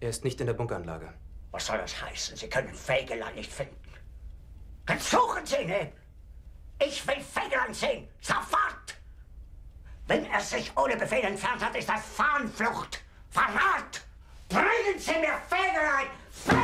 Er ist nicht in der Bunkeranlage. Was soll das heißen? Sie können Fegelein nicht finden. Dann suchen Sie ihn eben. Ich will Fegelein sehen. Sofort! Wenn er sich ohne Befehl entfernt hat, ist das Fahnenflucht. Verrat! Bringen Sie mir Fegelein! Fegelein!